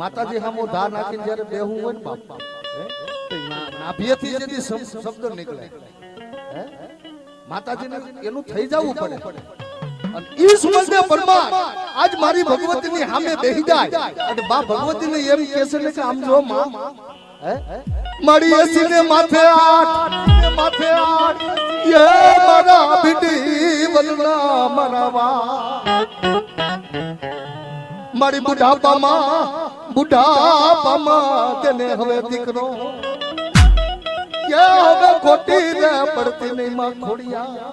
માતાજી સામો ધા નાખીને જ્યારે બેહું હોય ને બાપા? નાભિયેથી શબ્દ નીકળે. હે? એનું થઈ જવું પડે. આજ મારી ભગવતીની સામે બેહી જાય. બા ભગવતીને એમ ને માથે આઠ. માથે આઠ. મારા બીડી વલના મારા વા મારી બુઢાપામાં બુઢાપામાં તેને હવે દીકરો. કે હવે ખોટી રે પડતી નહીં માં ખોડિયા.